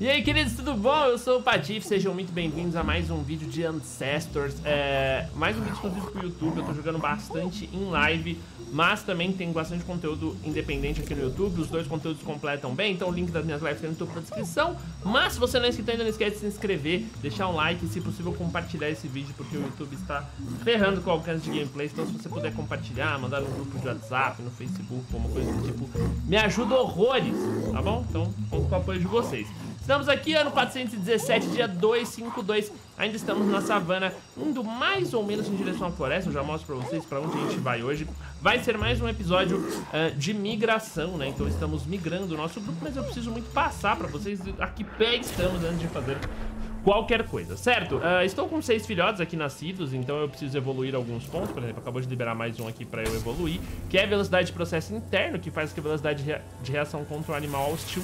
E aí, queridos, tudo bom? Eu sou o Patife, sejam muito bem-vindos a mais um vídeo de Ancestors. É, mais um vídeo exclusivo pro YouTube, eu tô jogando bastante em live, mas também tem bastante conteúdo independente aqui no YouTube. Os dois conteúdos completam bem, então o link das minhas lives tá no topo da descrição. Mas se você não é inscrito ainda, não esquece de se inscrever, deixar um like e, se possível, compartilhar esse vídeo, porque o YouTube está ferrando com o alcance de gameplay. Então, se você puder compartilhar, mandar no grupo de WhatsApp, no Facebook, alguma coisa do tipo, me ajuda horrores, tá bom? Então, conto com o apoio de vocês. Estamos aqui, ano 417, dia 252. Ainda estamos na savana, indo mais ou menos em direção à floresta. Eu já mostro pra vocês pra onde a gente vai hoje. Vai ser mais um episódio uh, de migração, né? Então estamos migrando o nosso grupo, mas eu preciso muito passar pra vocês a que pé estamos antes de fazer qualquer coisa, certo? Uh, estou com seis filhotes aqui nascidos, então eu preciso evoluir alguns pontos. Por exemplo, acabou de liberar mais um aqui pra eu evoluir, que é a velocidade de processo interno, que faz que a velocidade de reação contra o animal hostil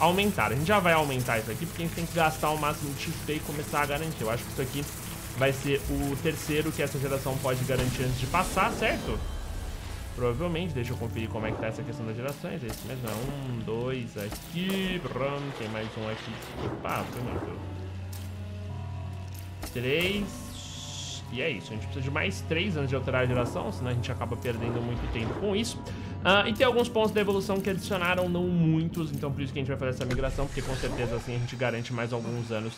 aumentar. A gente já vai aumentar isso aqui, porque a gente tem que gastar o máximo de XP e começar a garantir. Eu acho que isso aqui vai ser o terceiro que essa geração pode garantir antes de passar, certo? Provavelmente, deixa eu conferir como é que tá essa questão das gerações. É esse mesmo, é um, dois aqui, pronto, tem mais um aqui. Opa, foi muito. Três. E é isso, a gente precisa de mais três antes de alterar a geração, senão a gente acaba perdendo muito tempo com isso. Uh, e tem alguns pontos da evolução que adicionaram, não muitos, então por isso que a gente vai fazer essa migração, porque com certeza assim a gente garante mais alguns anos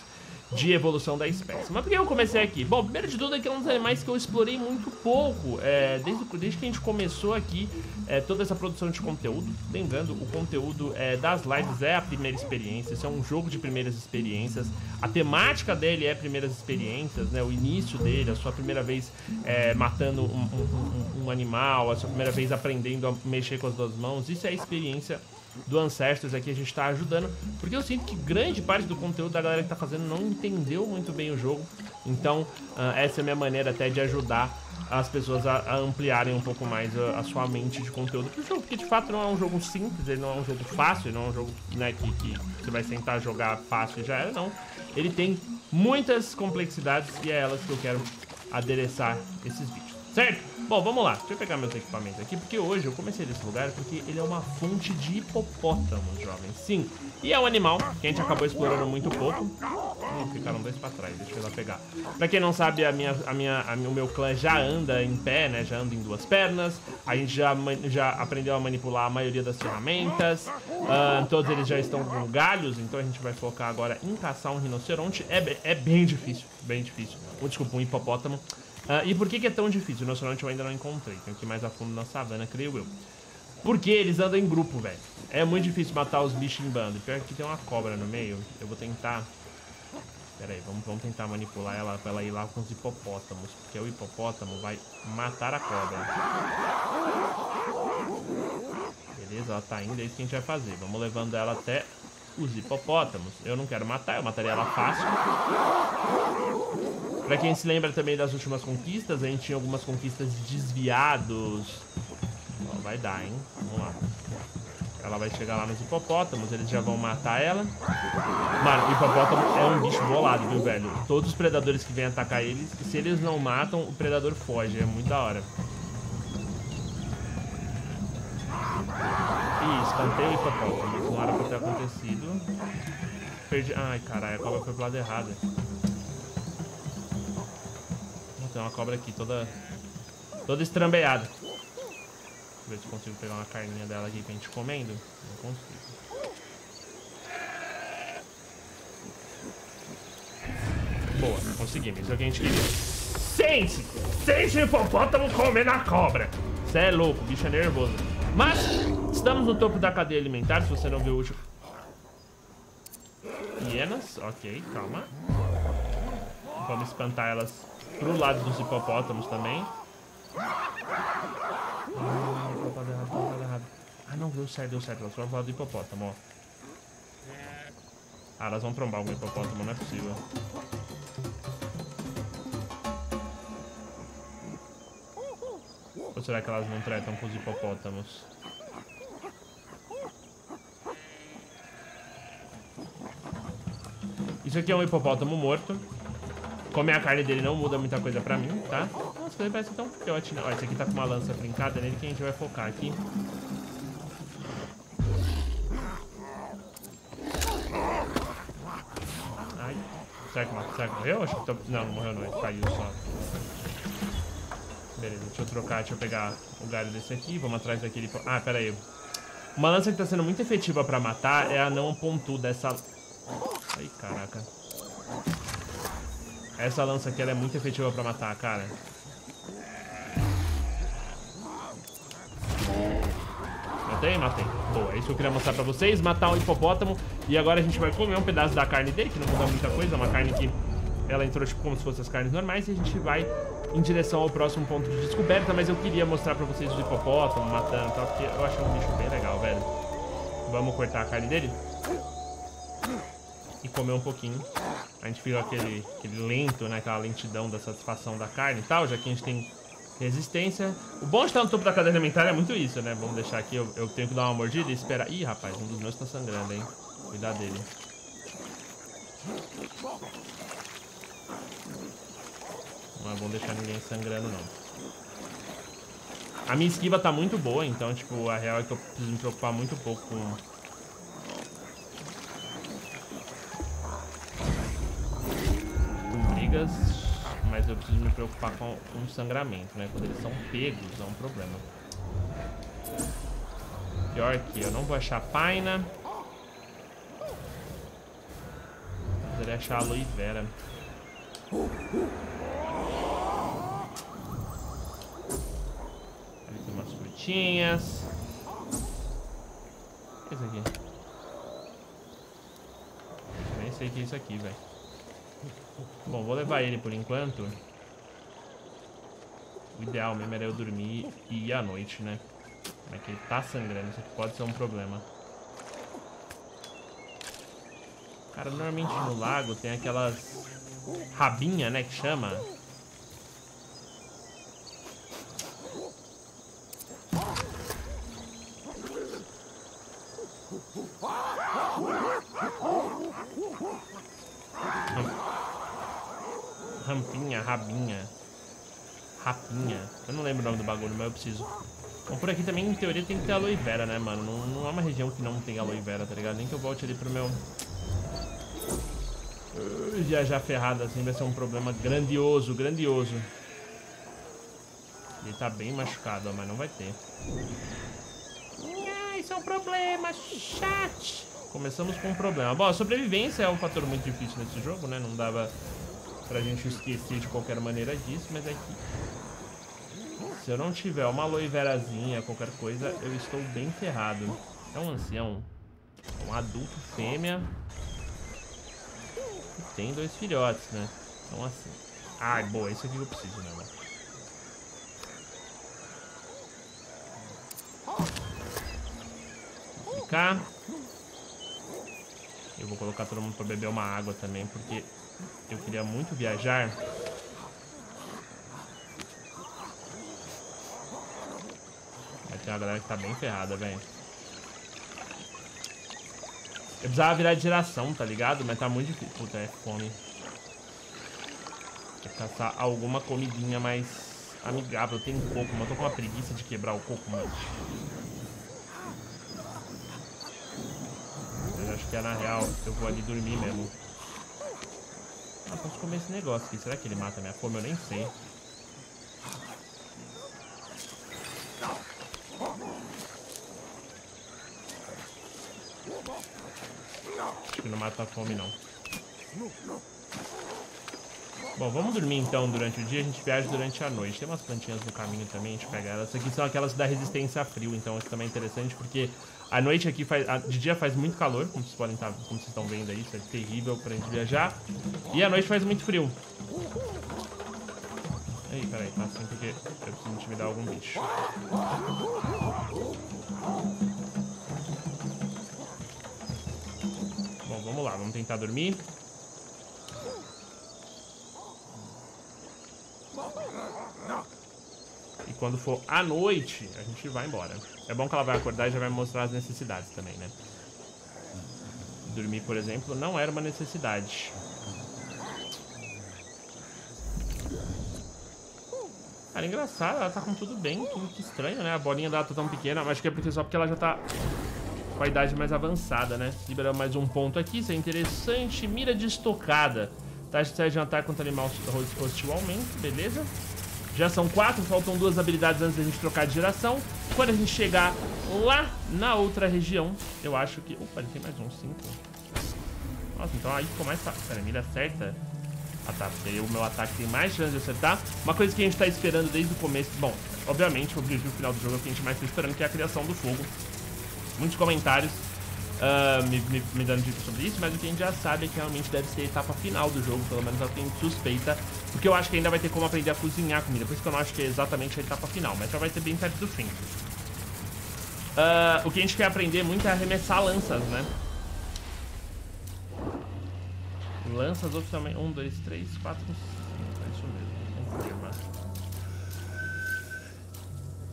de evolução da espécie. Mas por que eu comecei aqui? Bom, primeiro de tudo é que é um dos animais que eu explorei muito pouco, é, desde, desde que a gente começou aqui é, toda essa produção de conteúdo. Lembrando, o conteúdo é, das lives é a primeira experiência, isso é um jogo de primeiras experiências. A temática dele é primeiras experiências, né? O início dele, a sua primeira vez é, matando um, um, um, um animal, a sua primeira vez aprendendo a mexer com as duas mãos. Isso é a experiência do Ancestors aqui a gente tá ajudando, porque eu sinto que grande parte do conteúdo da galera que tá fazendo não entendeu muito bem o jogo, então uh, essa é a minha maneira até de ajudar as pessoas a, ampliarem um pouco mais a, a, sua mente de conteúdo pro jogo, porque de fato não é um jogo simples, ele não é um jogo fácil, não é um jogo né, que, que você vai sentar jogar fácil e já era, não. Ele tem muitas complexidades e é elas que eu quero adereçar esses vídeos. Certo? Bom, vamos lá. Deixa eu pegar meus equipamentos aqui, porque hoje eu comecei nesse lugar porque ele é uma fonte de hipopótamos, jovens. Sim. E é um animal que a gente acabou explorando muito pouco. Hum, ficaram dois pra trás, deixa eu lá pegar. Pra quem não sabe, a minha, a minha, a, o meu clã já anda em pé, né? Já anda em duas pernas. A gente já, já aprendeu a manipular a maioria das ferramentas. Uh, todos eles já estão com galhos, então a gente vai focar agora em caçar um rinoceronte. É, é bem difícil, bem difícil. Oh, desculpa, um hipopótamo. Uh, e por que, que, é tão difícil? O rinoceronte eu ainda não encontrei. Tem que ir mais a fundo na savana, creio eu. Porque eles andam em grupo, velho. É muito difícil matar os bichos em bando. Pior que tem uma cobra no meio. Eu vou tentar... Pera aí, vamos, vamos tentar manipular ela pra ela ir lá com os hipopótamos. Porque o hipopótamo vai matar a cobra. Beleza, ela tá indo. É isso que a gente vai fazer. Vamos levando ela até os hipopótamos. Eu não quero matar, eu mataria ela fácil. Pra quem se lembra também das últimas conquistas, a gente tinha algumas conquistas de desviados. Ó, vai dar, hein? Vamos lá. Ela vai chegar lá nos hipopótamos, eles já vão matar ela. Mano, hipopótamo é um bicho bolado, viu, velho? Todos os predadores que vêm atacar eles, se eles não matam, o predador foge. É muito da hora. Ih, espantei o hipopótamo. Não era pra ter acontecido. Perdi... Ai, caralho, a cobra foi pro lado errado tem uma cobra aqui toda toda estrambeada. Deixa eu ver se consigo pegar uma carninha dela aqui pra gente comendo. Não consigo. Boa, conseguimos. Isso é o que a gente queria. Sense! Sense o hipopótamo comendo a cobra! Você é louco, o bicho é nervoso. Mas, estamos no topo da cadeia alimentar, se você não viu o último... Hienas, ok, calma. Vamos espantar elas pro lado dos hipopótamos também. Ah, Ah, não, deu certo, deu certo. Elas foram pro lado do hipopótamo, ó. Ah, elas vão trombar o hipopótamo, não é possível. Ou será que elas não tretam com os hipopótamos? Isso aqui é um hipopótamo morto. Comer a carne dele não muda muita coisa pra mim, tá? Nossa, ele parece tão filhote, né? Ó, esse aqui tá com uma lança brincada nele que a gente vai focar aqui. Será que, será que morreu? Acho que tô... Não, não morreu não, ele caiu só. Beleza, deixa eu trocar, deixa eu pegar o galho desse aqui. Vamos atrás daquele... Ah, pera aí. Uma lança que tá sendo muito efetiva pra matar é a não pontuda, essa... Ai, caraca. Essa lança aqui é muito efetiva pra matar, cara. Matei? Matei. Boa, é isso que eu queria mostrar pra vocês. Matar um hipopótamo. E agora a gente vai comer um pedaço da carne dele, que não muda muita coisa. Uma carne que ela entrou tipo como se fossem as carnes normais. E a gente vai em direção ao próximo ponto de descoberta. Mas eu queria mostrar pra vocês o hipopótamo matando e tal, porque eu acho um bicho bem legal, velho. Vamos cortar a carne dele? E comer um pouquinho. A gente fica aquele, aquele lento, né? Aquela lentidão da satisfação da carne e tal, já que a gente tem resistência. O bom de estar no topo da cadeia alimentar é muito isso, né? Vamos deixar aqui, eu, eu tenho que dar uma mordida e esperar. Ih, rapaz, um dos meus tá sangrando, hein? Cuidar dele. Não é bom deixar ninguém sangrando, não. A minha esquiva tá muito boa, então, tipo, a real é que eu preciso me preocupar muito pouco com... mas eu preciso me preocupar com um sangramento, né? Quando eles são pegos, é um problema. Pior que eu não vou achar paina. Poderia achar aloe vera. Ali tem umas frutinhas. O que é isso aqui? Nem sei o que é isso aqui, velho. Bom, vou levar ele por enquanto. O ideal mesmo era eu dormir e ir à noite, né? Mas que ele tá sangrando, isso pode ser um problema. Cara, normalmente no lago tem aquelas rabinha, né, que chama. Rampinha, rabinha. Rapinha. Eu não lembro o nome do bagulho, mas eu preciso. Bom, por aqui também, em teoria, tem que ter aloe vera, né, mano? Não, não é uma região que não tem aloe vera, tá ligado? Nem que eu volte ali pro meu... Uh, viajar ferrado assim vai ser um problema grandioso, grandioso. Ele tá bem machucado, mas não vai ter. Ah, isso é um problema, chat. Começamos com um problema. Bom, a sobrevivência é um fator muito difícil nesse jogo, né? Não dava pra gente esquecer de qualquer maneira disso, mas é que... Se eu não tiver uma aloe verazinha, qualquer coisa, eu estou bem ferrado. É um ancião. Um adulto fêmea. E tem dois filhotes, né? Então assim... Ai, boa, isso aqui eu preciso, né, mano? Eu vou colocar todo mundo pra beber uma água também, porque eu queria muito viajar. Tem uma galera que tá bem ferrada, velho. Eu precisava virar de geração, tá ligado? Mas tá muito difícil. Puta, é fome. Vou caçar alguma comidinha mais amigável. Tenho coco, mas eu tô com uma preguiça de quebrar o coco, mano. Eu acho que é na real. Eu vou ali dormir mesmo. Ah, posso comer esse negócio aqui. Será que ele mata minha fome? Eu nem sei. Acho que não mata a fome, não. Bom, vamos dormir então durante o dia, a gente viaja durante a noite. Tem umas plantinhas no caminho também, a gente pega elas. Aqui são aquelas da resistência a frio, então isso também é interessante porque a noite aqui faz. De dia faz muito calor, como vocês podem estar, tá, como vocês estão vendo aí, isso é terrível pra gente viajar. E a noite faz muito frio. Ei, peraí, tá assim porque eu preciso intimidar algum bicho. Vamos lá, vamos tentar dormir. E quando for à noite, a gente vai embora. É bom que ela vai acordar e já vai mostrar as necessidades também, né? Dormir, por exemplo, não era uma necessidade. Cara, engraçado, ela tá com tudo bem, que estranho, né? A bolinha dela tá tão pequena, acho que é porque só porque ela já tá com a idade mais avançada, né? Liberamos mais um ponto aqui, isso é interessante. Mira de estocada. Taxa de jantar contra animal hostil aumenta, beleza. Já são quatro, faltam duas habilidades antes da gente trocar de geração. Quando a gente chegar lá na outra região, eu acho que... Opa, ele tem mais um, cinco. Nossa, então aí ficou mais fácil. Pera, mira acerta. Ah tá, porque aí o meu ataque tem mais chance de acertar. Uma coisa que a gente tá esperando desde o começo... Bom, obviamente, o objetivo final do jogo é o que a gente mais tá esperando, que é a criação do fogo. Muitos comentários uh, me, me, me, dando dicas sobre isso, mas o que a gente já sabe é que realmente deve ser a etapa final do jogo, pelo menos é o que a gente suspeita, porque eu acho que ainda vai ter como aprender a cozinhar comida, por isso que eu não acho que é exatamente a etapa final, mas já vai ter bem perto do fim. Uh, o que a gente quer aprender muito é arremessar lanças, né? Lanças oficialmente. Um, dois, três, quatro, cinco. É isso mesmo.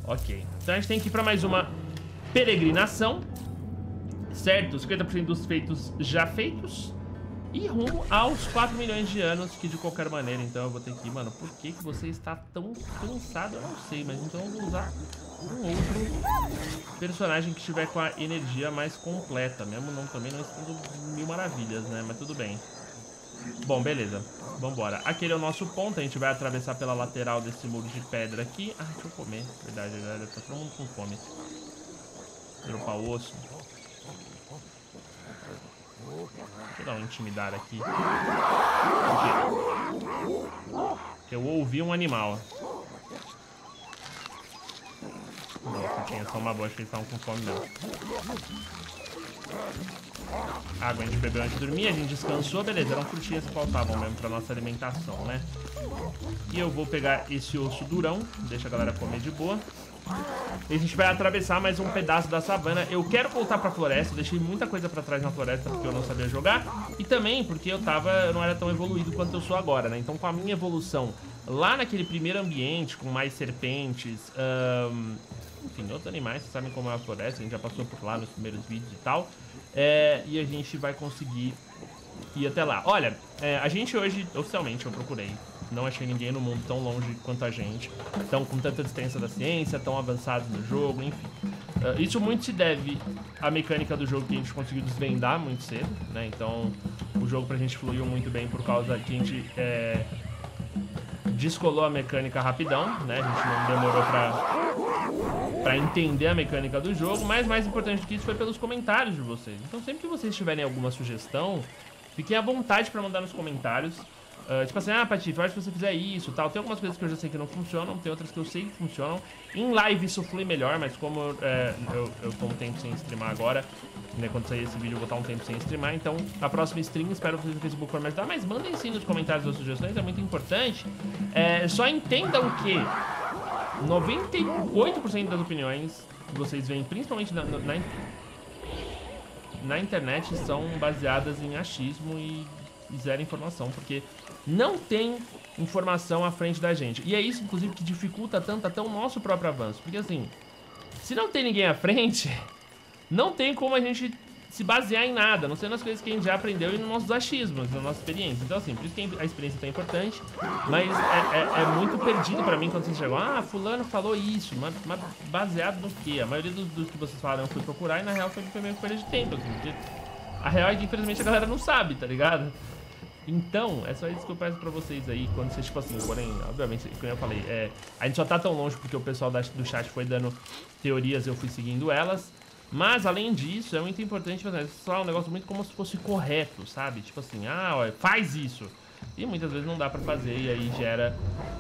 Ok. Então a gente tem que ir pra mais uma peregrinação certo? 50% dos feitos já feitos. E rumo aos 4 milhões de anos, que de qualquer maneira, então eu vou ter que ir. Mano, por que, que você está tão cansado? Eu não sei, mas então eu vou usar um outro personagem que estiver com a energia mais completa. Mesmo não, também não estando mil maravilhas, né? Mas tudo bem. Bom, beleza. Vambora. Aquele é o nosso ponto. A gente vai atravessar pela lateral desse muro de pedra aqui. Ah, deixa eu comer. Verdade, verdade. Tá todo mundo com fome. Dropar o osso. Deixa eu dar um intimidar aqui. Eu ouvi um animal. Não, tinha só uma boa, acho que eles estavam com fome não. Água a gente bebeu antes de dormir, a gente descansou, beleza, eram frutinhas que faltavam mesmo pra nossa alimentação, né? E eu vou pegar esse osso durão, deixa a galera comer de boa. E a gente vai atravessar mais um pedaço da savana. Eu quero voltar pra floresta, deixei muita coisa pra trás na floresta porque eu não sabia jogar. E também porque eu tava, eu não era tão evoluído quanto eu sou agora, né? Então com a minha evolução lá naquele primeiro ambiente, com mais serpentes, um, enfim, outros animais, vocês sabem como é a floresta, a gente já passou por lá nos primeiros vídeos e tal. É, e a gente vai conseguir ir até lá. Olha, é, a gente hoje, oficialmente, eu procurei não achei ninguém no mundo tão longe quanto a gente, tão com tanta distância da ciência, tão avançados no jogo, enfim. Uh, isso muito se deve à mecânica do jogo que a gente conseguiu desvendar muito cedo, né? Então, o jogo pra gente fluiu muito bem por causa que a gente é, descolou a mecânica rapidão, né? A gente não demorou pra, pra entender a mecânica do jogo, mas mais importante que isso foi pelos comentários de vocês. Então, sempre que vocês tiverem alguma sugestão, fiquem à vontade pra mandar nos comentários. Uh, tipo assim, ah, Patife, eu acho que você fizer isso tal. Tem algumas coisas que eu já sei que não funcionam, tem outras que eu sei que funcionam. Em live isso flui melhor, mas como é, eu, eu tô um tempo sem streamar agora, né, quando sair esse vídeo eu vou estar um tempo sem streamar, então na próxima stream espero vocês no Facebook for me ajudar, mas mandem sim nos comentários as sugestões, é muito importante. É, só entendam que 98% das opiniões que vocês veem, principalmente na, na, na internet, são baseadas em achismo e zero informação, porque não tem informação à frente da gente. E é isso, inclusive, que dificulta tanto até o nosso próprio avanço. Porque assim, se não tem ninguém à frente, não tem como a gente se basear em nada, não sei nas coisas que a gente já aprendeu e nos nossos achismos, na nossa experiência. Então, assim, por isso que a experiência é tão importante, mas é, é, é muito perdido pra mim quando vocês chegam, ah, fulano falou isso, mas, mas baseado no quê? A maioria dos, dos, que vocês falaram eu fui procurar e na real foi, foi meio perda de tempo, assim, a real é que infelizmente a galera não sabe, tá ligado? Então, é só isso que eu peço pra vocês aí, quando vocês, tipo assim, porém, obviamente, como eu falei, é, a gente só tá tão longe porque o pessoal da, do chat foi dando teorias eu fui seguindo elas. Mas, além disso, é muito importante fazer um negócio muito como se fosse correto, sabe? Tipo assim, ah, ó, faz isso. E muitas vezes não dá pra fazer e aí gera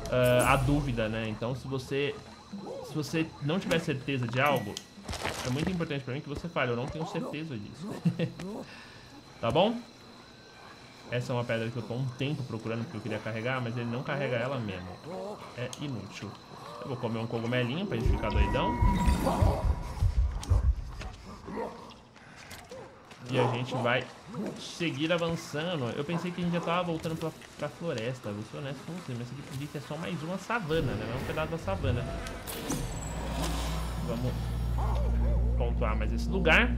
uh, a dúvida, né? Então, se você, se você não tiver certeza de algo, é muito importante pra mim que você fale, eu não tenho certeza disso. tá bom? Essa é uma pedra que eu tô um tempo procurando porque eu queria carregar, mas ele não carrega ela mesmo. É inútil. Eu vou comer um cogumelinho pra gente ficar doidão. E a gente vai seguir avançando. Eu pensei que a gente já tava voltando pra, pra floresta. Vou ser honesto com você, mas esse aqui é só mais uma savana, né? É um pedaço da savana. Vamos pontuar mais esse lugar.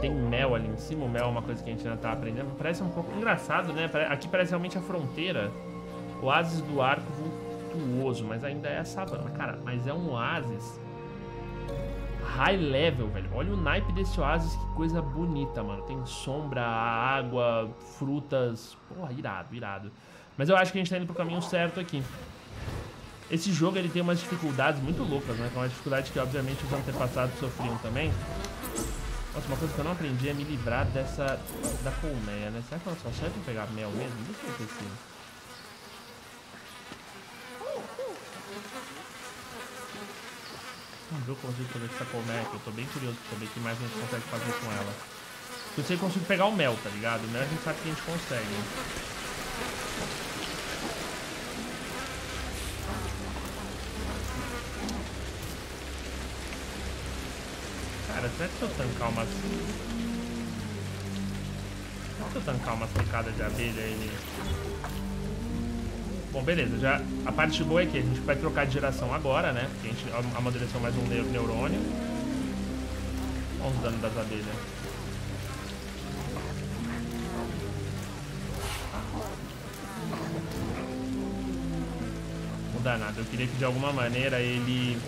Tem mel ali em cima, o mel é uma coisa que a gente ainda tá aprendendo. Parece um pouco engraçado, né? Aqui parece realmente a fronteira. Oásis do arco vultuoso, mas ainda é a savana. Cara, mas é um oásis high level, velho. Olha o naipe desse oásis, que coisa bonita, mano. Tem sombra, água, frutas. Porra, irado, irado. Mas eu acho que a gente tá indo pro caminho certo aqui. Esse jogo, ele tem umas dificuldades muito loucas, né? Que é uma dificuldade que, obviamente, os antepassados sofriam também. Nossa, uma coisa que eu não aprendi é me livrar dessa... da colmeia, né? Será que ela só serve pra pegar mel mesmo? Deixa eu ver se... Vamos ver eu consigo fazer essa colmeia aqui. Eu tô bem curioso pra saber o que mais a gente consegue fazer com ela. Eu sei que consigo pegar o mel, tá ligado? O mel a gente sabe que a gente consegue. Que se eu tancar umas... Que eu tancar umas picadas de abelha ele... Bom, beleza, já a parte boa é que a gente vai trocar de geração agora, né? Porque a gente amadureceu mais um neurônio. Olha os danos das abelhas. Não dá nada, eu queria que de alguma maneira ele...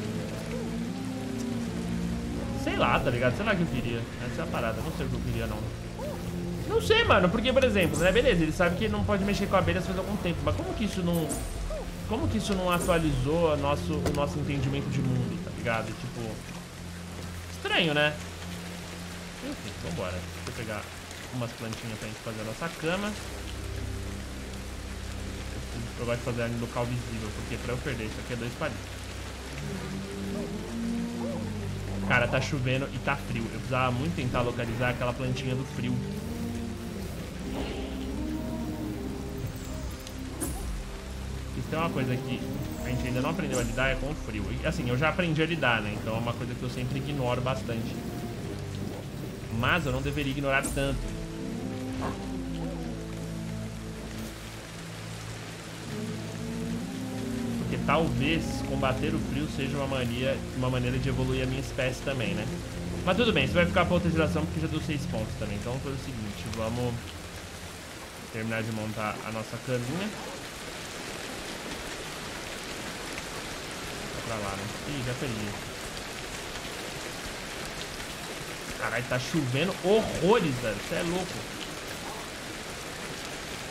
Lá, tá ligado? Sei lá o que eu queria. Essa é a parada, não sei o que eu queria não. Não sei, mano, porque, por exemplo, né, beleza, ele sabe que não pode mexer com abelhas faz algum tempo, mas como que isso não... Como que isso não atualizou nosso, o nosso entendimento de mundo, tá ligado? Tipo... Estranho, né? Enfim, vambora. Deixa eu pegar umas plantinhas pra gente fazer a nossa cama. Eu gosto de fazer em local visível, porque pra eu perder isso aqui é dois palitos. Cara, tá chovendo e tá frio. Eu precisava muito tentar localizar aquela plantinha do frio. tem uma coisa que a gente ainda não aprendeu a lidar é com o frio. E assim, eu já aprendi a lidar, né? Então é uma coisa que eu sempre ignoro bastante. Mas eu não deveria ignorar tanto. Talvez combater o frio seja uma, mania, uma maneira de evoluir a minha espécie também, né? Mas tudo bem, isso vai ficar pra outra geração porque já deu 6 pontos também. Então vamos fazer o seguinte, vamos terminar de montar a nossa caminha. pra lá, né? Ih, já perdi. Caralho, tá chovendo horrores, velho. Você é louco.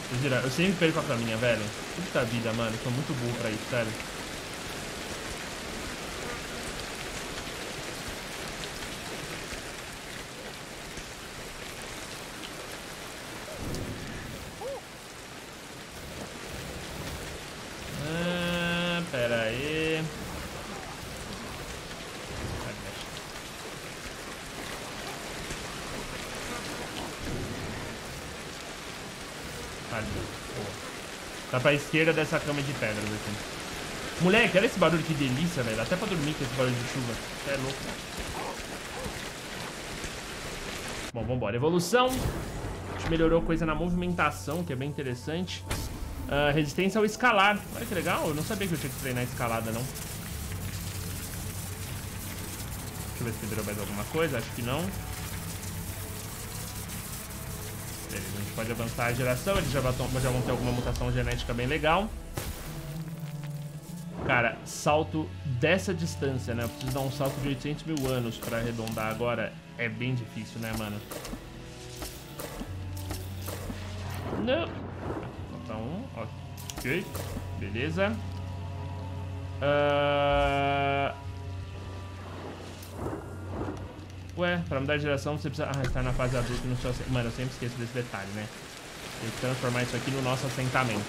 Eu sempre perco a caminha, velho. Puta vida, mano. Sou muito burro pra isso, sério. Tá pra esquerda dessa cama de pedras aqui. Moleque, olha esse barulho que delícia, velho. Até pra dormir com esse barulho de chuva. É louco. Bom, vambora. Evolução. A gente melhorou coisa na movimentação, que é bem interessante. Uh, resistência ao escalar. Olha que legal. Eu não sabia que eu tinha que treinar escalada, não. Deixa eu ver se virou mais alguma coisa. Acho que não. A gente pode avançar a geração, eles já vão, já vão ter alguma mutação genética bem legal. Cara, salto dessa distância, né? Eu preciso dar um salto de 800 mil anos pra arredondar agora. É bem difícil, né, mano? Não. Falta um. Ok. Beleza. Uh... Ué, pra mudar de geração você precisa... Estar na fase adulta no seu... Mano, eu sempre esqueço desse detalhe, né? Tem que transformar isso aqui no nosso assentamento.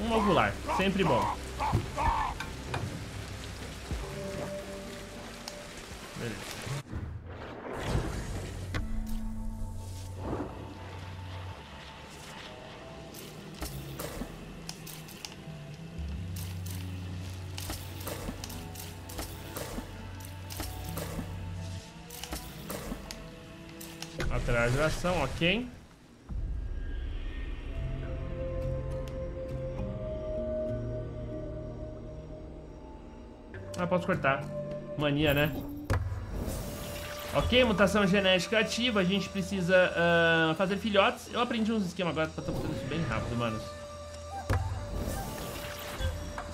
Um ovular, sempre bom. Beleza. A geração, ok. Ah, posso cortar. Mania, né? Ok, mutação genética ativa. A gente precisa uh, fazer filhotes. Eu aprendi uns esquemas agora estar fazendo isso bem rápido, manos.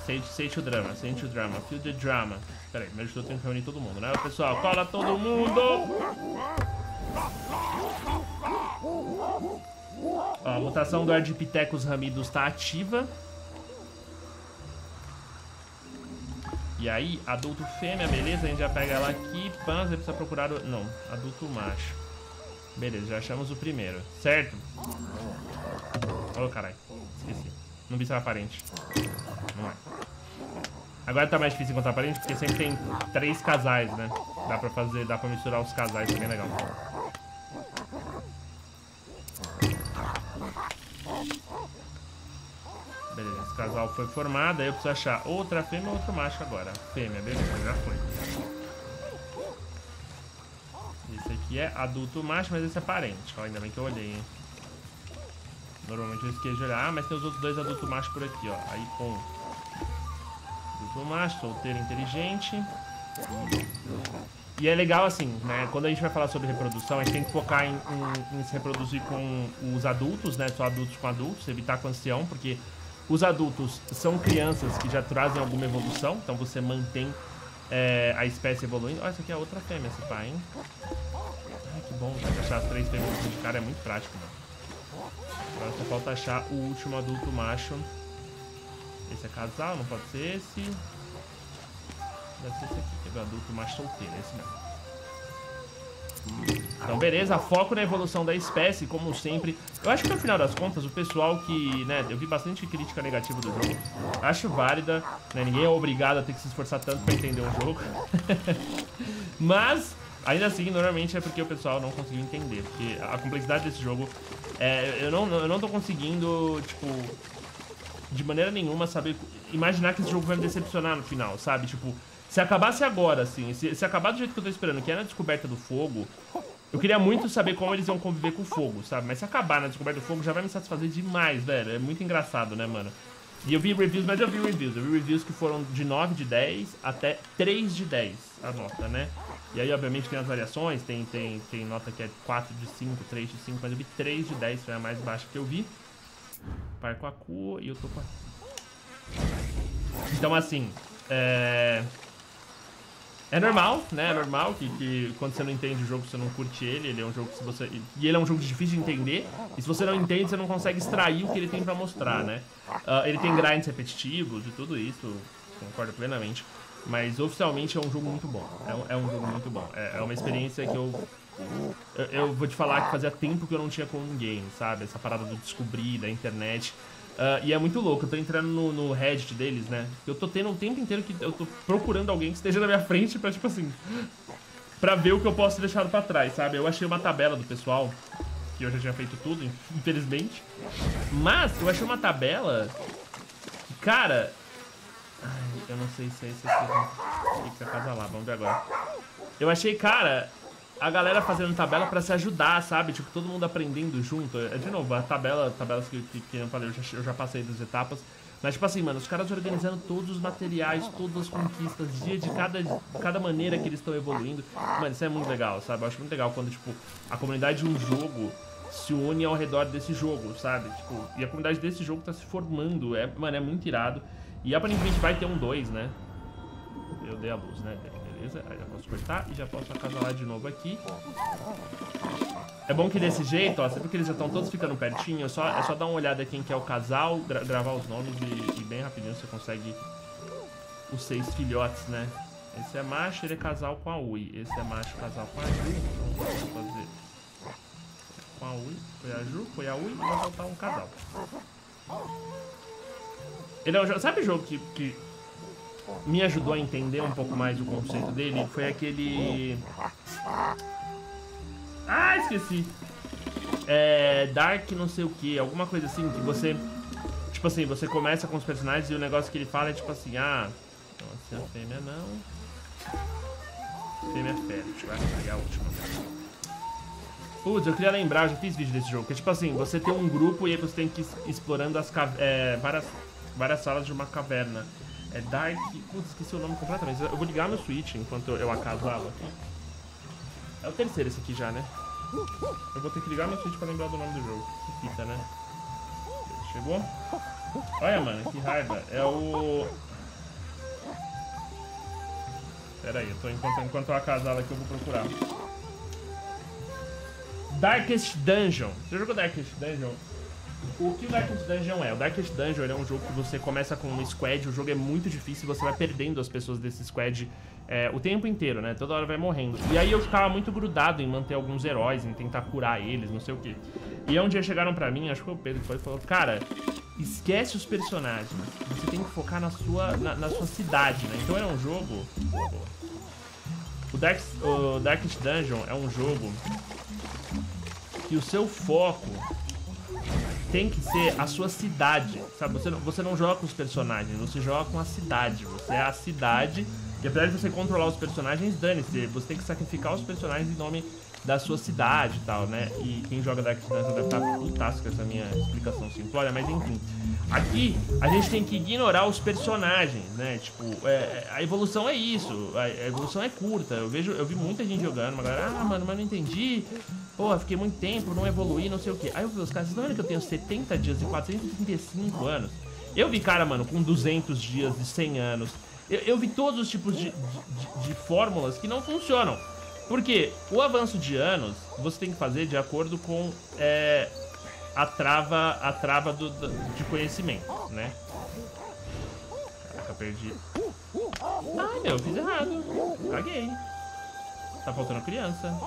sente, sente o drama, sente o drama. Feel the drama. Pera aí, tudo eu tenho que reunir todo mundo, né? Pessoal, cola todo mundo! A mutação do Ardipithecus ramidus tá ativa. E aí, adulto fêmea, beleza? A gente já pega ela aqui. Panzer precisa procurar o... Não, adulto macho. Beleza, já achamos o primeiro, certo? Oh, caralho. Esqueci. Não vi se era parente. Não é. Agora tá mais difícil encontrar parente, porque sempre tem três casais, né? Dá pra fazer, dá pra misturar os casais, é bem legal. Beleza, esse foi formado, aí eu preciso achar outra fêmea e outro macho agora. Fêmea, beleza, já foi. Esse aqui é adulto macho, mas esse é parente. Ó, ainda bem que eu olhei, hein? Normalmente eu esqueço de olhar. Ah, mas tem os outros dois adultos machos por aqui, ó. Aí com adulto macho, solteiro inteligente. E é legal assim, né? Quando a gente vai falar sobre reprodução, a gente tem que focar em, em, em se reproduzir com os adultos, né? Só adultos com adultos, evitar com ancião, porque os adultos são crianças que já trazem alguma evolução, então você mantém é, a espécie evoluindo. Olha, essa aqui é outra fêmea, esse pai, hein? Ai, que bom, achar as três fêmeas de cara é muito prático, mano. Agora só falta achar o último adulto macho. Esse é casal, não pode ser esse. Deve ser esse aqui, que é o adulto macho solteiro, esse mesmo. Então, beleza, foco na evolução da espécie, como sempre. Eu acho que no final das contas, o pessoal que, né, eu vi bastante crítica negativa do jogo, acho válida, né, ninguém é obrigado a ter que se esforçar tanto pra entender um jogo. Mas, ainda assim, normalmente é porque o pessoal não conseguiu entender, porque a complexidade desse jogo, é, eu, não, eu não tô conseguindo, tipo, de maneira nenhuma saber, imaginar que esse jogo vai me decepcionar no final, sabe? Tipo, se acabasse agora, assim, se, se acabar do jeito que eu tô esperando, que é na descoberta do fogo, eu queria muito saber como eles iam conviver com o fogo, sabe? Mas se acabar na descoberta do fogo, já vai me satisfazer demais, velho. É muito engraçado, né, mano? E eu vi reviews, mas eu vi reviews. Eu vi reviews que foram de 9 de 10 até 3 de 10 a nota, né? E aí, obviamente, tem as variações. Tem, tem, tem nota que é 4 de 5, 3 de 5, mas eu vi 3 de 10, foi a mais baixa que eu vi. Par com a Cu e eu tô com a... Então, assim, é... É normal, né? É normal que, que, quando você não entende o jogo, você não curte ele. Ele é um jogo que você. E ele é um jogo difícil de entender. E se você não entende, você não consegue extrair o que ele tem pra mostrar, né? Uh, ele tem grinds repetitivos e tudo isso, concordo plenamente. Mas oficialmente é um jogo muito bom. É um, é um jogo muito bom. É, é uma experiência que eu, eu, eu. vou te falar que fazia tempo que eu não tinha com ninguém, sabe? Essa parada do descobrir, da internet. Uh, e é muito louco, eu tô entrando no, no Reddit deles, né? Eu tô tendo um tempo inteiro que eu tô procurando alguém que esteja na minha frente pra, tipo assim... Pra ver o que eu posso ter deixado pra trás, sabe? Eu achei uma tabela do pessoal, que eu já tinha feito tudo, infelizmente. Mas eu achei uma tabela que, cara... Ai, eu não sei se é esse aqui. Fica casa lá, vamos ver agora. Eu achei, cara, a galera fazendo tabela pra se ajudar, sabe? Tipo, todo mundo aprendendo junto. É, de novo, a tabela, tabelas que, que, que eu falei, eu já, eu já passei das etapas. Mas, tipo assim, mano, os caras organizando todos os materiais, todas as conquistas, dia de cada, cada maneira que eles estão evoluindo. Mano, isso é muito legal, sabe? Eu acho muito legal quando, tipo, a comunidade de um jogo se une ao redor desse jogo, sabe? Tipo, e a comunidade desse jogo tá se formando. É, mano, é muito irado. E aparentemente vai ter um 2, né? Eu dei a luz, né? Beleza, aí já posso cortar e já posso acasalar de novo aqui. É bom que desse jeito, ó, sempre que eles já estão todos ficando pertinho, é só, é só dar uma olhada quem que é o casal, gra gravar os nomes e, e, bem rapidinho você consegue os seis filhotes, né? Esse é macho, ele é casal com a Ui. Esse é macho, casal com a Ju. Então vamos fazer com a Ui. Foi a Ju, foi a Ui e vai voltar um casal. Ele é um jogo... Sabe jogo que, que me ajudou a entender um pouco mais o conceito dele foi aquele... Ah, esqueci. É, Dark não sei o que, alguma coisa assim, que você... Tipo assim, você começa com os personagens e o negócio que ele fala é tipo assim, ah... Nossa, fêmea não... Fêmea fértil, vai pegar a última. Putz, eu queria lembrar, eu já fiz vídeo desse jogo, que é tipo assim, você tem um grupo e aí você tem que ir explorando as é, várias, várias salas de uma caverna. É Dark... Putz, esqueci o nome completamente. Eu vou ligar meu Switch enquanto eu acaso ela. É o terceiro esse aqui já, né? Eu vou ter que ligar meu Switch pra lembrar do nome do jogo. Que fita, né? Chegou? Olha, mano, que raiva. É o... Pera aí, eu tô enquanto eu acasala aqui, eu vou procurar. Darkest Dungeon. Você jogou Darkest Dungeon? O que o Darkest Dungeon é? O Darkest Dungeon é um jogo que você começa com um squad, o jogo é muito difícil, você vai perdendo as pessoas desse squad é, o tempo inteiro, né? Toda hora vai morrendo. E aí eu ficava muito grudado em manter alguns heróis, em tentar curar eles, não sei o quê. E aí um dia chegaram pra mim, acho que foi o Pedro que foi, e falou, cara, esquece os personagens, você tem que focar na sua, na, na sua cidade, né? Então era um jogo... O, Dark, o Darkest Dungeon é um jogo que o seu foco tem que ser a sua cidade, sabe? Você não, você não joga com os personagens, você joga com a cidade. Você é a cidade e apesar de você controlar os personagens, dane-se, você tem que sacrificar os personagens em nome da sua cidade e tal, né? E quem joga Dark Dungeon deve estar putaço com essa minha explicação simplória, mas enfim. Aqui, a gente tem que ignorar os personagens, né? Tipo, é, é a evolução é isso, a, evolução é curta. Eu vejo, eu vi muita gente jogando, uma galera, ah, mano, mas não entendi. Porra, fiquei muito tempo, não evoluí, não sei o que. Aí eu vi os caras, vocês estão vendo que eu tenho 70 dias e 435 anos? Eu vi cara, mano, com 200 dias e 100 anos. Eu, eu vi todos os tipos de, de, de fórmulas que não funcionam. Porque o avanço de anos você tem que fazer de acordo com é, a trava, a trava do, do, de conhecimento, né? Caraca, perdi. Ai, meu, fiz errado. Caguei. Tá faltando criança.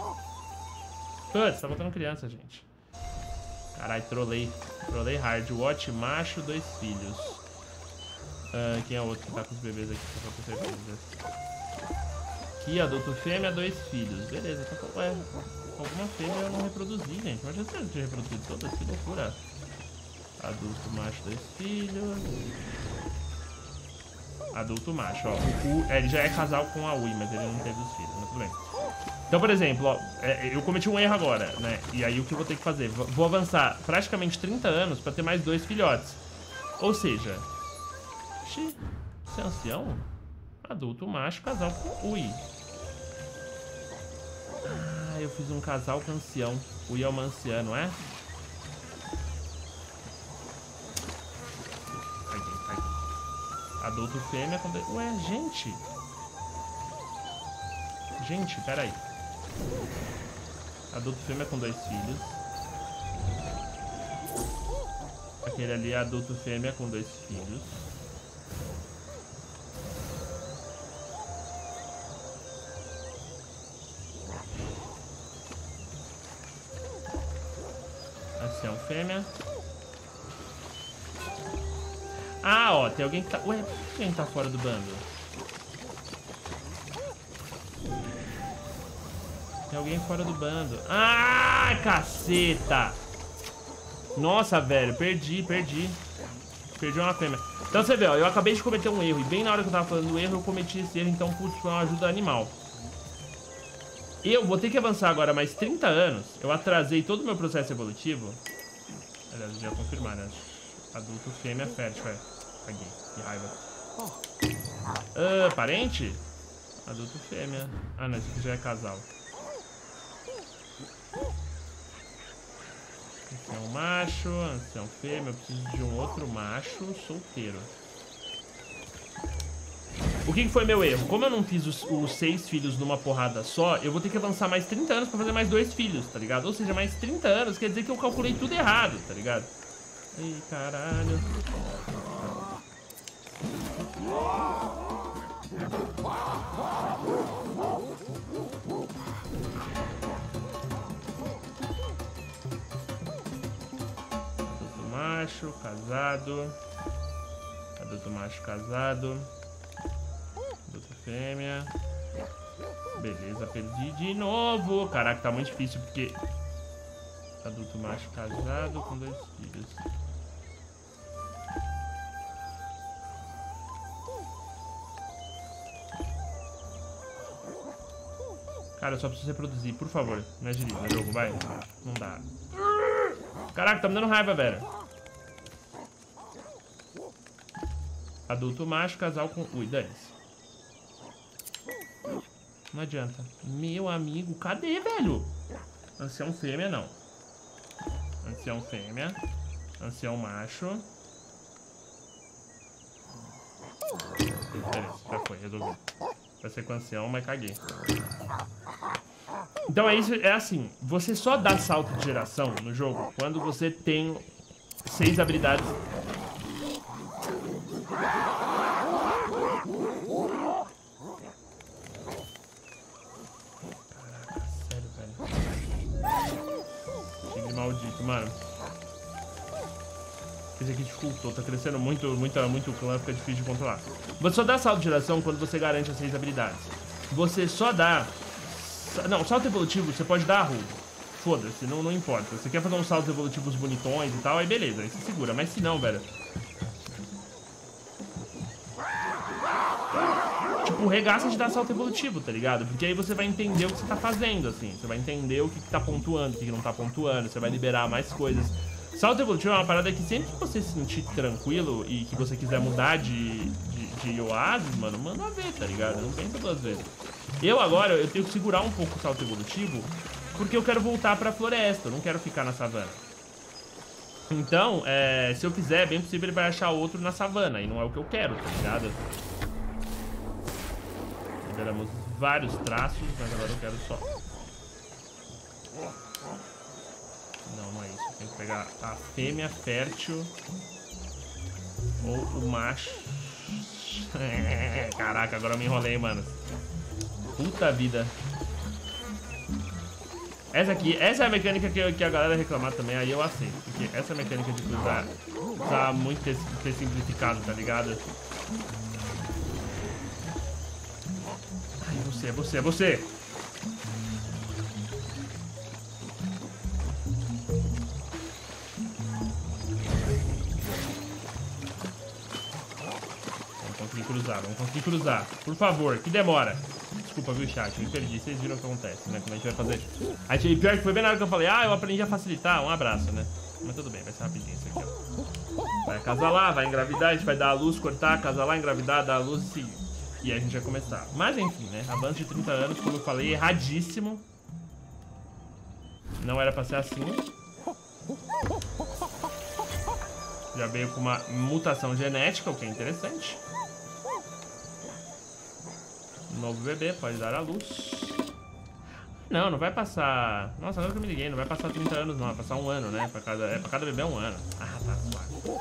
Putz, tá faltando criança, gente. Caralho, trolei. Trolei hard. Watch macho, dois filhos. Uh, quem é o outro que tá com os bebês aqui? Só pra ter certeza. Aqui, adulto fêmea, dois filhos. Beleza, tá com... Ué, alguma fêmea eu não reproduzi, gente. Mas eu tinha reproduzido todas, que loucura. Adulto macho, dois filhos. Adulto macho, ó. O, é, ele já é casal com a Ui, mas ele não teve os filhos, mas tudo bem. Então, por exemplo, ó, é, eu cometi um erro agora, né? E aí o que eu vou ter que fazer? Vou avançar praticamente 30 anos pra ter mais dois filhotes. Ou seja... Ixi, você é ancião? Adulto macho, casal com Ui. Ah, eu fiz um casal com ancião. Ui é uma anciã, não é? Adulto fêmea com... Ué, gente. Gente, peraí. Adulto fêmea com dois filhos. Aquele ali é adulto fêmea com dois filhos. Fêmea. Ah, ó, tem alguém que tá... Ué, por que alguém tá fora do bando? Tem alguém fora do bando. Ah, caceta! Nossa, velho, perdi, perdi. Perdi uma fêmea. Então você vê, ó, eu acabei de cometer um erro. E bem na hora que eu tava falando do erro, eu cometi esse erro. Então, putz, foi uma ajuda animal. Eu vou ter que avançar agora mais 30 anos. Eu atrasei todo o meu processo evolutivo. Aliás, já confirmaram, né? Adulto fêmea fértil, é. Caguei, que raiva. Ah, parente? Adulto fêmea. Ah, não, esse aqui já é casal. Ancião macho, ancião fêmea. Eu preciso de um outro macho solteiro. O que, que, foi meu erro? Como eu não fiz os, os, seis filhos numa porrada só, eu vou ter que avançar mais 30 anos pra fazer mais dois filhos, tá ligado? Ou seja, mais 30 anos quer dizer que eu calculei tudo errado, tá ligado? Ih, caralho. Macho, casado. Adulto macho, casado fêmea. Beleza, perdi de novo. Caraca, tá muito difícil porque... Adulto macho casado com dois filhos. Cara, eu só preciso reproduzir, por favor. Me agiliza o jogo, vai. Não dá. Caraca, tá me dando raiva, velho. Adulto macho, casal com... Ui, dane-se. Não adianta. Meu amigo, cadê, velho? Ancião fêmea, não. Ancião fêmea. Ancião macho. Beleza, já foi, resolvi. Pra ser com ancião, mas caguei. Então é isso, é assim, você só dá salto de geração no jogo quando você tem seis habilidades. Dificultou, tá crescendo muito, muito, muito clã, fica difícil de controlar. Você só dá salto de geração quando você garante as seis habilidades. Você só dá não, salto evolutivo você pode dar roll. Foda-se, não, não importa. Você quer fazer uns saltos evolutivos bonitões e tal, aí beleza, aí você segura. Mas se não, velho... Tipo, regaça de dar salto evolutivo, tá ligado? Porque aí você vai entender o que você tá fazendo, assim. Você vai entender o que, que tá pontuando, o que, que não tá pontuando. Você vai liberar mais coisas. Salto evolutivo é uma parada que sempre que você se sentir tranquilo e que você quiser mudar de, de, de oásis, mano, manda ver, tá ligado? Não pensa duas vezes. Eu agora, eu tenho que segurar um pouco o salto evolutivo, porque eu quero voltar pra floresta, eu não quero ficar na savana. Então, é, se eu fizer, é bem possível ele vai achar outro na savana, e não é o que eu quero, tá ligado? Liberamos vários traços, mas agora eu quero só... Não, não é isso. Tem que pegar a fêmea fértil ou o macho. Caraca, agora eu me enrolei, mano. Puta vida. Essa aqui, essa é a mecânica que, que a galera reclamar também, aí eu aceito. Porque essa mecânica de cruzar tá muito ter, ter simplificado, tá ligado? Ai, você, é você, é você! Conseguir cruzar, vamos conseguir cruzar. Por favor, que demora. Desculpa, viu, chat? Me perdi. Vocês viram o que acontece, né? Quando a gente vai fazer. A gente, pior que foi bem na hora que eu falei, ah, eu aprendi a facilitar. Um abraço, né? Mas tudo bem, vai ser rapidinho isso aqui, ó. Vai acasalar, vai engravidar, a gente vai dar a luz, cortar, acasalar, engravidar, dar a luz e seguir. E aí a gente vai começar. Mas enfim, né? Avanço de 30 anos, como eu falei, erradíssimo. Não era pra ser assim. Já veio com uma mutação genética, o que é interessante. Novo bebê, pode dar a luz. Não, não vai passar... Nossa, agora que eu me liguei, não vai passar 30 anos não, vai passar um ano, né? Pra cada... É, pra cada bebê é um ano. Ah, tá suave.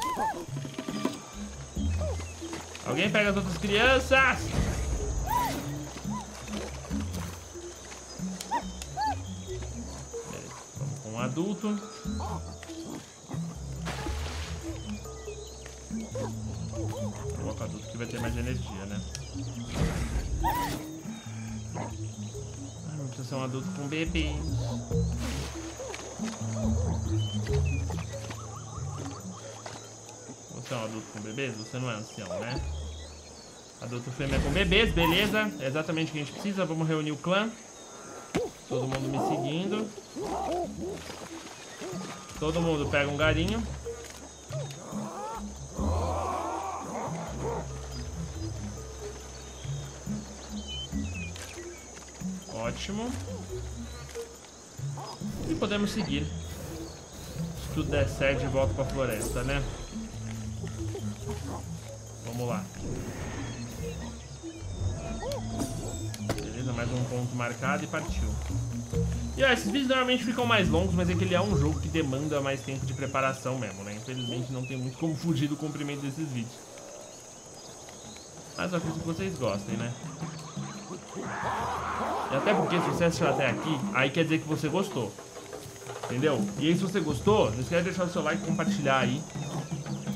Alguém pega as outras crianças! Beleza, vamos com um adulto. Coloca adulto que vai ter mais energia, né? Ser um adulto com bebê. Você é um adulto com bebês? Você não é ancião, né? Adulto fêmea com bebês, beleza. É exatamente o que a gente precisa. Vamos reunir o clã. Todo mundo me seguindo. Todo mundo pega um galinho. Ótimo. E podemos seguir. Se tudo der certo, volta pra floresta, né? Vamos lá. Beleza, mais um ponto marcado e partiu. E ó, esses vídeos normalmente ficam mais longos, mas é que ele é um jogo que demanda mais tempo de preparação mesmo, né? Infelizmente não tem muito como fugir do comprimento desses vídeos. Mas eu acredito que vocês gostem, né? E até porque se você assistiu até aqui, aí quer dizer que você gostou. Entendeu? E aí se você gostou, não esquece de deixar o seu like e compartilhar aí.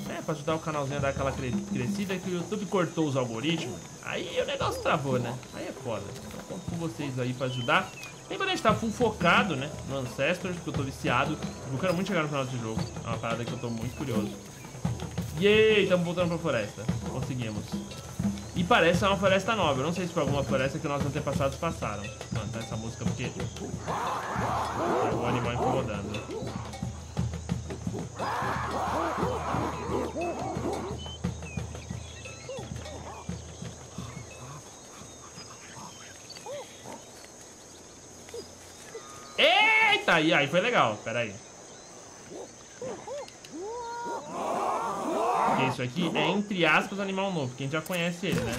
É, pra ajudar o canalzinho a dar aquela crescida que o YouTube cortou os algoritmos. Aí o negócio travou, né? Aí é foda. Então conto com vocês aí pra ajudar. Tem quando a gente tá full focado, né? No Ancestors, porque eu tô viciado. Eu quero muito chegar no final desse jogo. É uma parada que eu tô muito curioso. Yay! Estamos voltando pra floresta. Conseguimos. E parece uma floresta nova. Eu não sei se foi alguma floresta que nossos antepassados passaram. Mano, tá essa música porque... É o animal incomodando. Eita! Aí, aí foi legal. Pera aí. Isso aqui é, entre aspas, animal novo, porque a gente já conhece ele, né?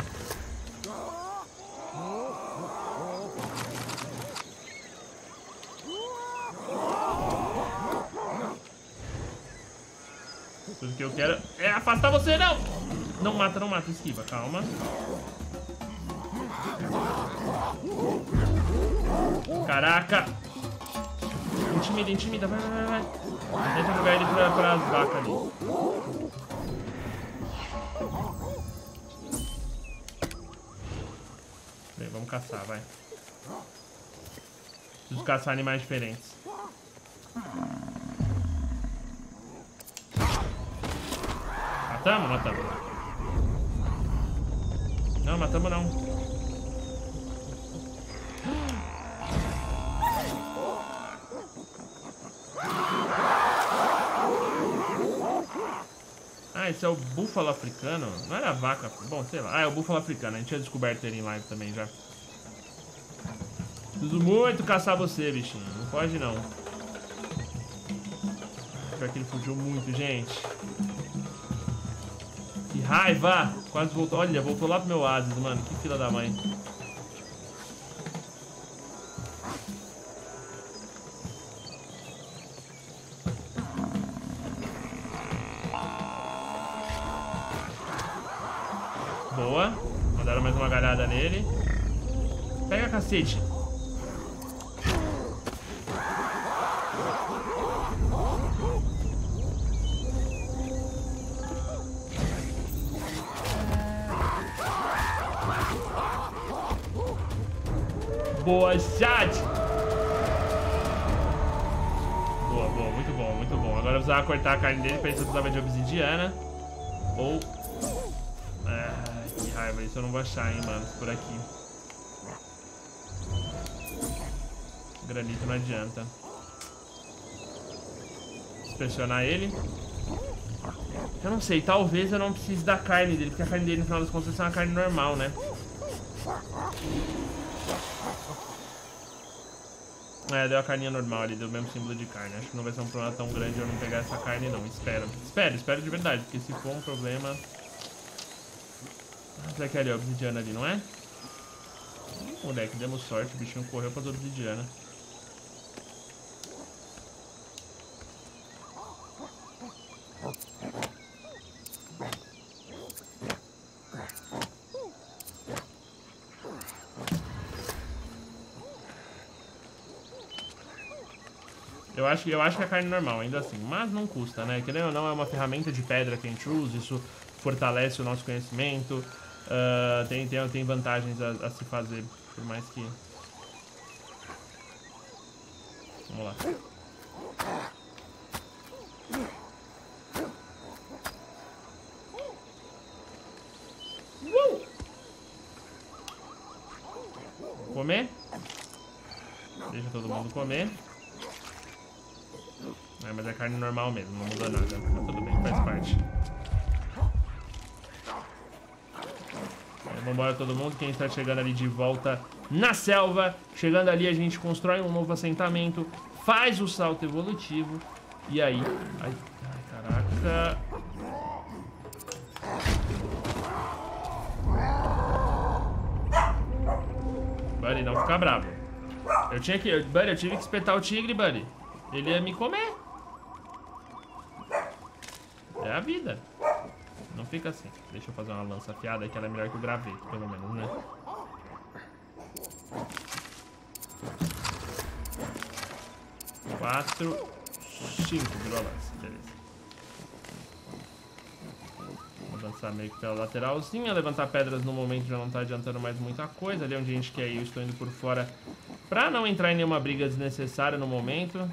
Tudo que eu quero é afastar você, não! Não mata, não mata, esquiva, calma. Caraca! Intimida, intimida, vai, vai, vai. Tenta jogar ele pra, pra vacas ali. Bem, vamos caçar, vai. Preciso caçar animais diferentes. Matamos? Matamos. Não, matamos não. Ah, esse é o búfalo africano? Não era vaca? Bom, sei lá. Ah, é o búfalo africano. A gente tinha descoberto ele em live também já. Preciso muito caçar você, bichinho. Não pode, não. Pior que ele fugiu muito, gente. Que raiva! Quase voltou. Olha, voltou lá pro meu oásis, mano. Que fila da mãe. Cacete. Boa, Jade. Boa, boa, muito bom, muito bom. Agora eu precisava cortar a carne dele pra eu precisava de obsidiana. Ou raiva, isso eu não vou achar, hein, mano, por aqui. Granito não adianta. Inspecionar ele. Eu não sei, talvez eu não precise da carne dele, porque a carne dele, no final das contas, é uma carne normal, né? É, deu a carninha normal ali, deu o mesmo símbolo de carne. Acho que não vai ser um problema tão grande eu não pegar essa carne, não. Espero. Espero, espero de verdade, porque se for um problema... Será que é ali, obsidiana ali, não é? Moleque, demos sorte, o bichinho correu pra obsidiana. Eu acho, eu acho que é carne normal, ainda assim. Mas não custa, né? Querendo ou não, é uma ferramenta de pedra que a gente usa. Isso fortalece o nosso conhecimento. Uh, tem, tem, tem vantagens a, a, se fazer, por mais que... Vamos lá. Comer. Deixa todo mundo comer. Mas é carne normal mesmo, não muda nada. Mas tudo bem, faz parte. Vambora todo mundo, quem está chegando ali de volta na selva. Chegando ali a gente constrói um novo assentamento, faz o salto evolutivo. E aí... Ai, ai caraca... Buddy, não fica bravo. Eu tinha que... Buddy, eu tive que espetar o tigre, Buddy. Ele ia me comer. É a vida. Não fica assim. Deixa eu fazer uma lança afiada que ela é melhor que o graveto, pelo menos, né? Quatro, cinco virou lança. Beleza. Vou avançar meio que pela lateralzinha. Levantar pedras no momento já não tá adiantando mais muita coisa. Ali onde a gente quer ir, eu estou indo por fora pra não entrar em nenhuma briga desnecessária no momento.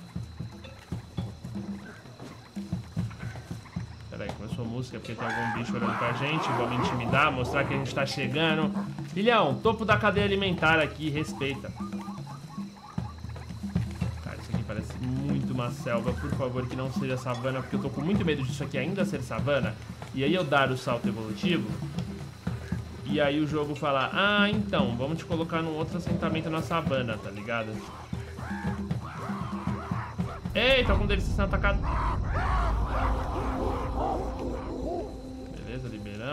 Música porque tem algum bicho olhando pra gente. Vamos intimidar, mostrar que a gente tá chegando. Filhão, topo da cadeia alimentar aqui, respeita. Cara, isso aqui parece muito uma selva. Por favor, que não seja savana, porque eu tô com muito medo disso aqui ainda ser savana. E aí eu dar o salto evolutivo. E aí o jogo falar, ah, então, vamos te colocar num outro assentamento na savana, tá ligado? Eita, algum deles está atacado.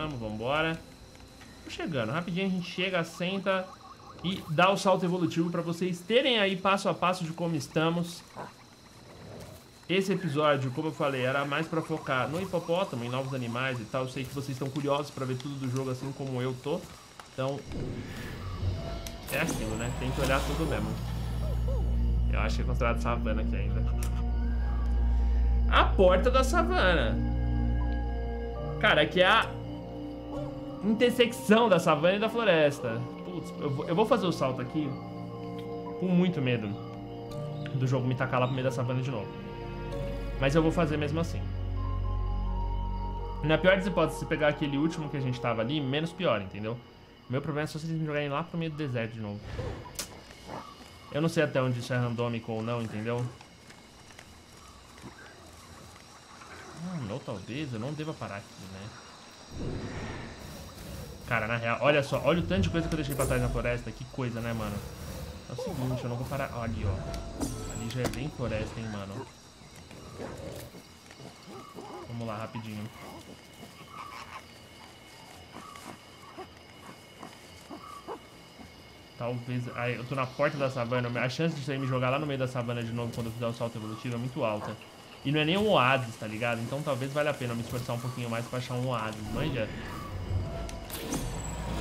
Vamos, vambora. Tô chegando. Rapidinho a gente chega, senta e dá o salto evolutivo pra vocês terem aí passo a passo de como estamos. esse episódio, como eu falei, era mais pra focar no hipopótamo, em novos animais e tal. Eu sei que vocês estão curiosos pra ver tudo do jogo, assim como eu tô. Então, é aquilo, né? Tem que olhar tudo mesmo. Eu acho que é considerado savana aqui ainda. A porta da savana. Cara, aqui é a intersecção da savana e da floresta. Putz, eu vou, fazer o salto aqui com muito medo do jogo me tacar lá pro meio da savana de novo. Mas eu vou fazer mesmo assim. Na pior das hipóteses, se pegar aquele último que a gente tava ali, menos pior, entendeu? Meu problema é só vocês me jogarem lá pro meio do deserto de novo. Eu não sei até onde isso é randômico ou não, entendeu? Hum, talvez eu não deva parar aqui, né? Cara, na real, olha só, olha o tanto de coisa que eu deixei pra trás na floresta. Que coisa, né, mano? É o seguinte, eu não vou parar... Olha ali, ó. Ali já é bem floresta, hein, mano. Vamos lá, rapidinho. Talvez... Aí, eu tô na porta da savana. A chance de aí me jogar lá no meio da savana de novo quando eu fizer o salto evolutivo é muito alta. E não é nem um oásis, tá ligado? Então talvez valha a pena me esforçar um pouquinho mais pra achar um oásis, manja?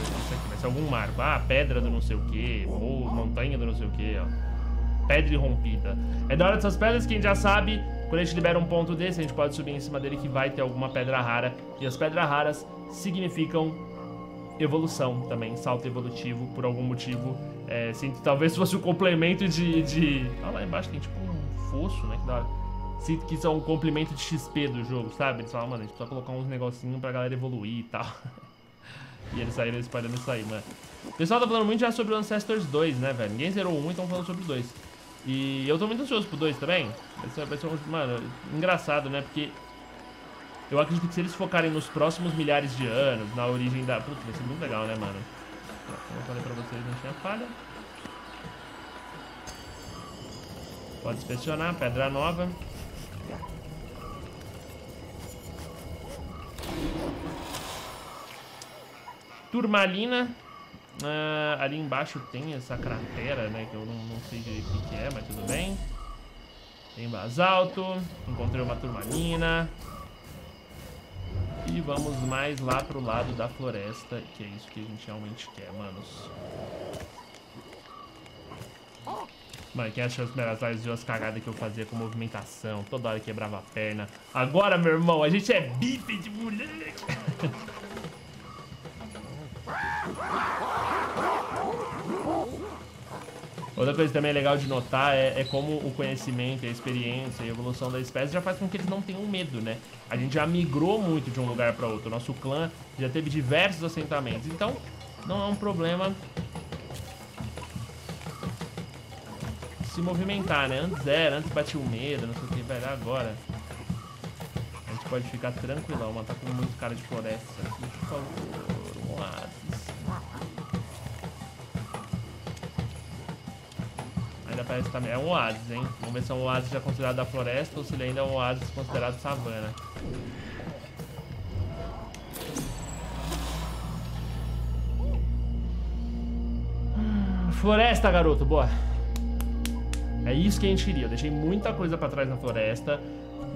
Isso aqui vai ser algum marco. Ah, pedra do não sei o que, ou montanha do não sei o que, ó. Pedra irrompida. É da hora dessas pedras que a gente já sabe, quando a gente libera um ponto desse, a gente pode subir em cima dele que vai ter alguma pedra rara. E as pedras raras significam evolução também, salto evolutivo, por algum motivo. É, assim, talvez fosse o complemento de, de... Olha lá embaixo, tem tipo um fosso, né? Que da hora. Que são um complemento de XP do jogo, sabe? Eles falam, mano, a gente precisa colocar uns negocinhos pra galera evoluir e tal. e eles saíram espalhando isso aí, mano. O pessoal tá falando muito já sobre o Ancestors 2, né, velho? Ninguém zerou um, então falando sobre o 2. E eu tô muito ansioso pro 2 também. Vai ser, vai ser um, mano, engraçado, né? Porque eu acredito que se eles focarem nos próximos milhares de anos, na origem da... Putz, vai ser muito legal, né, mano? Como eu falei pra vocês, não tinha falha. Pode inspecionar, pedra nova. Turmalina. Uh, ali embaixo tem essa cratera, né? Que eu não, não sei direito o que é, mas tudo bem. Tem basalto. Encontrei uma turmalina. E vamos mais lá pro lado da floresta, que é isso que a gente realmente quer, manos. Mano, quem achou as primeiras lives viu as cagadas que eu fazia com movimentação, toda hora quebrava a perna. Agora, meu irmão, a gente é bípede, moleque. Outra coisa também legal de notar é, é, como o conhecimento, a experiência e a evolução da espécie já faz com que eles não tenham medo, né? A gente já migrou muito de um lugar para outro. Nosso clã já teve diversos assentamentos. Então, não é um problema se movimentar, né? Antes era, antes batia o medo, não sei o que, vai dar agora. A gente pode ficar tranquilão, mas tá com muito cara de floresta aqui, por favor, um oásis. É um oásis, hein? Vamos ver se é um oásis já considerado da floresta ou se ele ainda é um oásis considerado savana. Floresta, garoto, boa. É isso que a gente queria. Eu deixei muita coisa pra trás na floresta.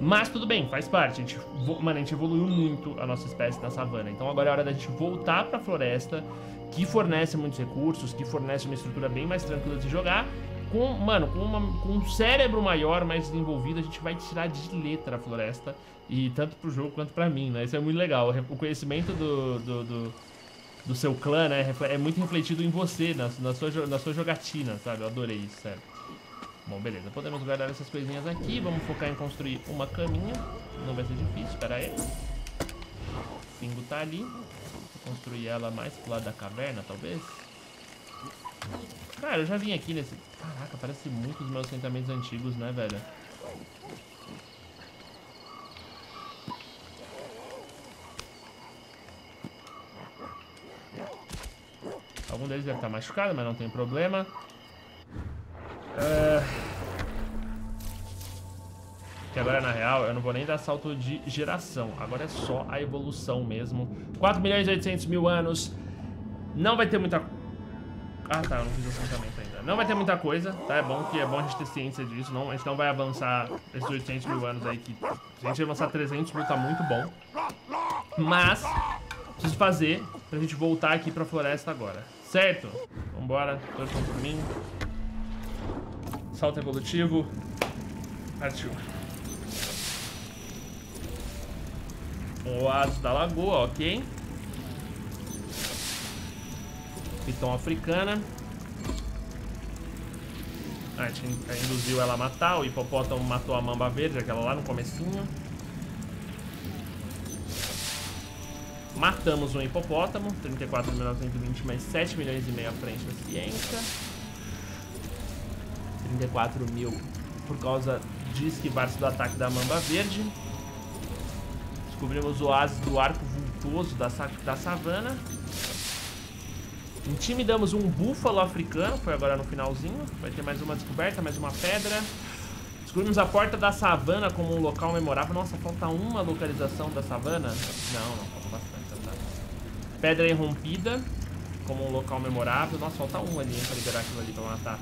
Mas tudo bem, faz parte. A gente, mano, a gente evoluiu muito a nossa espécie na savana. Então agora é hora da gente voltar pra floresta, que fornece muitos recursos, que fornece uma estrutura bem mais tranquila de jogar. Com, mano, com, uma, com um cérebro maior, mais desenvolvido, a gente vai tirar de letra a floresta. E tanto pro jogo quanto pra mim, né? Isso é muito legal. O conhecimento do, do, do, do seu clã, né? É muito refletido em você, na, na, sua, na sua jogatina, sabe? Eu adorei isso, sério. Bom, beleza. Podemos guardar essas coisinhas aqui. Vamos focar em construir uma caminha. Não vai ser difícil, espera aí. O pingo tá ali. Vou construir ela mais pro lado da caverna, talvez. Cara, eu já vim aqui nesse... Caraca, parece muito os meus assentamentos antigos, né, velho? Algum deles deve estar machucado, mas não tem problema. Uh... Que agora, na real, eu não vou nem dar salto de geração. Agora é só a evolução mesmo. 4 milhões e 800 mil anos. Não vai ter muita... Ah, tá, eu não fiz assentamento ainda. Não vai ter muita coisa, tá? É bom que é bom a gente ter ciência disso. Não, a gente não vai avançar esses 800 mil anos aí. Que, se a gente avançar 300 mil, tá muito bom. Mas, preciso fazer pra gente voltar aqui pra floresta agora. Certo? Vambora, torçam por mim. Salto evolutivo. Partiu. Um oásis da lagoa, ok. Piton africana. A gente induziu ela a matar. O hipopótamo matou a mamba verde, aquela lá no comecinho. Matamos um hipopótamo. 34.920 mais 7 milhões e meio à frente da ciência. 34 mil por causa de esquivar-se do ataque da mamba verde. Descobrimos o oásis do arco vultuoso da, da savana. Intimidamos um búfalo africano, foi agora no finalzinho. Vai ter mais uma descoberta, mais uma pedra. Descobrimos a porta da savana como um local memorável. Nossa, falta uma localização da savana? Não, não, falta bastante. Tá? Pedra irrompida como um local memorável. Nossa, falta um ali, hein, pra liberar aquilo ali pra matar.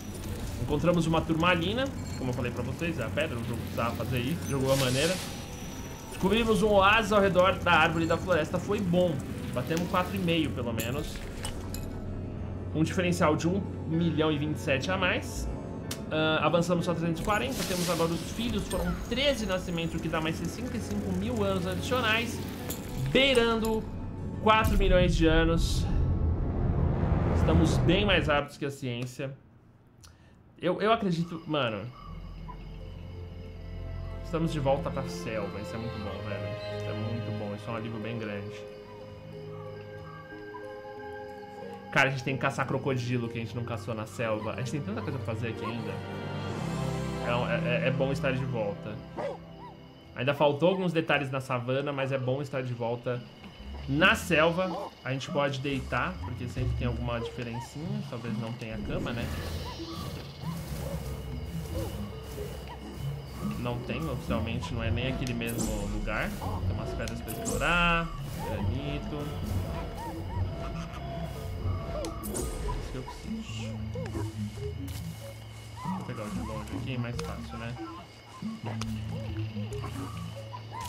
Encontramos uma turmalina, como eu falei pra vocês, é a pedra, o jogo precisava fazer isso, de alguma maneira. Descobrimos um oásis ao redor da árvore da floresta, foi bom. Batemos 4,5 pelo menos. Um diferencial de 1 milhão e 27 a mais. Uh, avançamos só 340, temos agora os filhos, foram 13 nascimentos, o que dá mais 65 mil anos adicionais. Beirando 4 milhões de anos. Estamos bem mais rápidos que a ciência. Eu, eu acredito, mano. Estamos de volta pra selva. Isso é muito bom, velho. Isso é muito bom. Isso é um alívio bem grande. Cara, a gente tem que caçar crocodilo que a gente não caçou na selva. A gente tem tanta coisa pra fazer aqui ainda. É, é, é bom estar de volta. Ainda faltou alguns detalhes na savana, mas é bom estar de volta na selva. A gente pode deitar, porque sempre tem alguma diferencinha. Talvez não tenha cama, né? Não tem, oficialmente não é nem aquele mesmo lugar. Tem umas pedras pra explorar, granito. Que eu preciso. Vou pegar o de longe aqui, mais fácil, né?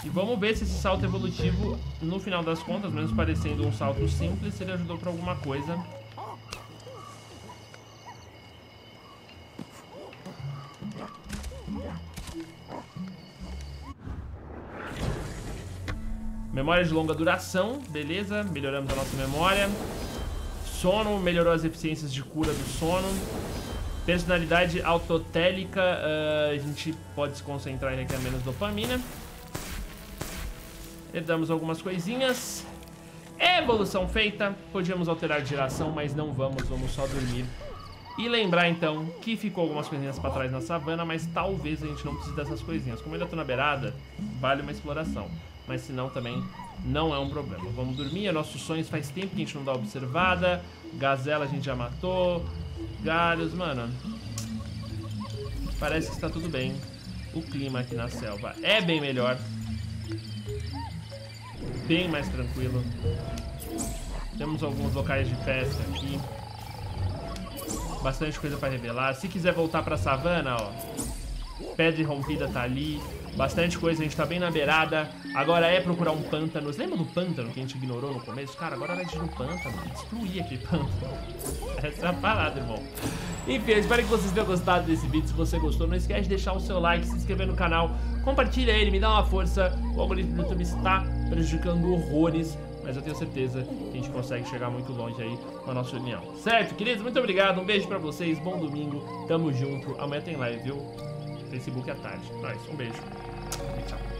E vamos ver se esse salto evolutivo, no final das contas, mesmo parecendo um salto simples, ele ajudou pra alguma coisa. Memória de longa duração, beleza, melhoramos a nossa memória. Sono, melhorou as eficiências de cura do sono. Personalidade autotélica, uh, a gente pode se concentrar e requer menos dopamina. Herdamos algumas coisinhas. Evolução feita. Podíamos alterar de geração, mas não vamos, vamos só dormir. E lembrar então que ficou algumas coisinhas pra trás na savana, mas talvez a gente não precise dessas coisinhas. Como eu ainda tô na beirada, vale uma exploração mas se não também não é um problema. Vamos dormir, é nossos sonhos faz tempo que a gente não dá observada, gazela a gente já matou, galhos, mano, parece que está tudo bem. O clima aqui na selva é bem melhor, bem mais tranquilo. Temos alguns locais de pesca aqui. Bastante coisa para revelar. Se quiser voltar para a savana, ó. Pedra rompida tá ali. Bastante coisa, a gente tá bem na beirada. Agora é procurar um pântano. Você lembra do pântano que a gente ignorou no começo? Cara, agora é de ir no pântano destruir aquele pântano. Essa é a parada, irmão. Enfim, espero que vocês tenham gostado desse vídeo. Se você gostou, não esquece de deixar o seu like, se inscrever no canal, compartilha ele, me dá uma força. O algoritmo do YouTube está prejudicando horrores mas eu tenho certeza que a gente consegue chegar muito longe aí com a nossa união. Certo, queridos? Muito obrigado, um beijo pra vocês, bom domingo, tamo junto. Amanhã tem live, viu? Facebook à tarde. Nós, um beijo. E tchau.